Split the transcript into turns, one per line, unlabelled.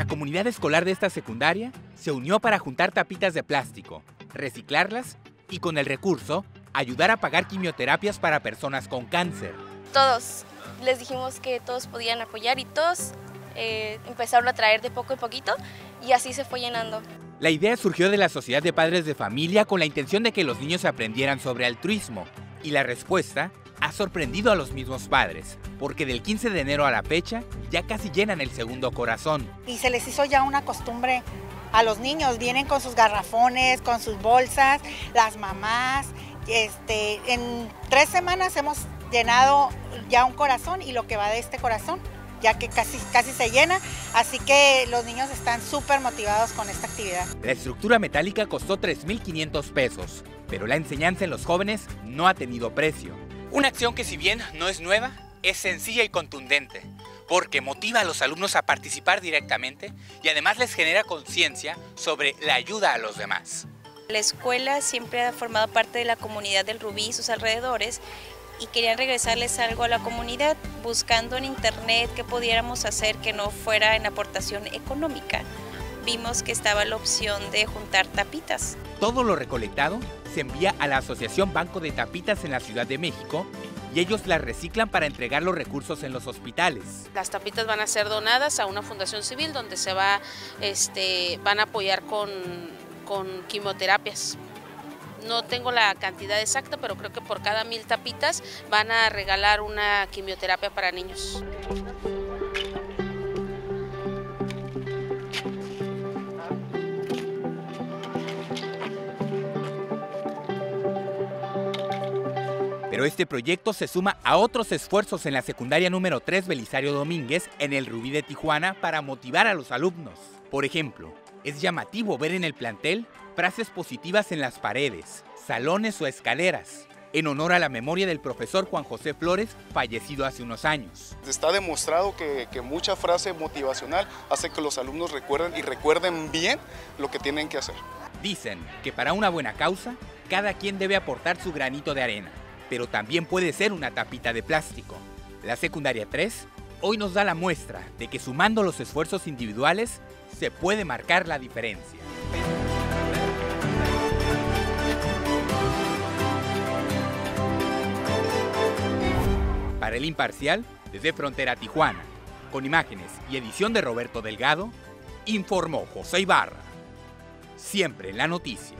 La comunidad escolar de esta secundaria se unió para juntar tapitas de plástico, reciclarlas y con el recurso ayudar a pagar quimioterapias para personas con cáncer.
Todos les dijimos que todos podían apoyar y todos eh, empezaron a traer de poco en poquito y así se fue llenando.
La idea surgió de la Sociedad de Padres de Familia con la intención de que los niños aprendieran sobre altruismo y la respuesta ha sorprendido a los mismos padres, porque del 15 de enero a la fecha ya casi llenan el segundo corazón.
Y se les hizo ya una costumbre a los niños, vienen con sus garrafones, con sus bolsas, las mamás. Este, en tres semanas hemos llenado ya un corazón y lo que va de este corazón ya que casi, casi se llena, así que los niños están súper motivados con esta actividad.
La estructura metálica costó 3.500 pesos, pero la enseñanza en los jóvenes no ha tenido precio. Una acción que si bien no es nueva, es sencilla y contundente, porque motiva a los alumnos a participar directamente y además les genera conciencia sobre la ayuda a los demás.
La escuela siempre ha formado parte de la comunidad del Rubí y sus alrededores y querían regresarles algo a la comunidad, buscando en internet qué pudiéramos hacer que no fuera en aportación económica. Vimos que estaba la opción de juntar tapitas.
Todo lo recolectado se envía a la Asociación Banco de Tapitas en la Ciudad de México y ellos las reciclan para entregar los recursos en los hospitales.
Las tapitas van a ser donadas a una fundación civil donde se va, este, van a apoyar con, con quimioterapias no tengo la cantidad exacta, pero creo que por cada mil tapitas van a regalar una quimioterapia para niños.
Pero este proyecto se suma a otros esfuerzos en la secundaria número 3 Belisario Domínguez en el Rubí de Tijuana para motivar a los alumnos. Por ejemplo, es llamativo ver en el plantel frases positivas en las paredes, salones o escaleras, en honor a la memoria del profesor Juan José Flores, fallecido hace unos años.
Está demostrado que, que, mucha frase motivacional hace que los alumnos recuerden y recuerden bien lo que tienen que hacer.
Dicen que para una buena causa, cada quien debe aportar su granito de arena, pero también puede ser una tapita de plástico. La secundaria 3 hoy nos da la muestra de que sumando los esfuerzos individuales se puede marcar la diferencia. Para el imparcial, desde Frontera Tijuana, con imágenes y edición de Roberto Delgado, informó José Ibarra. Siempre la noticia.